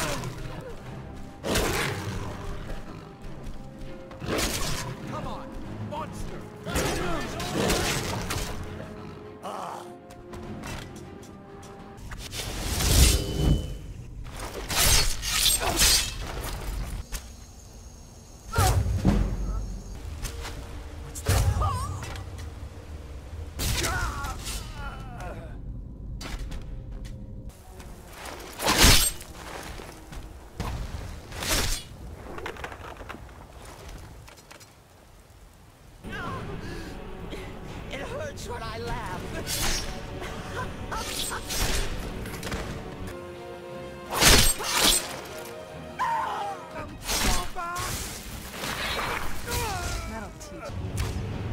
Oh. Watch what I laugh. That'll teach you.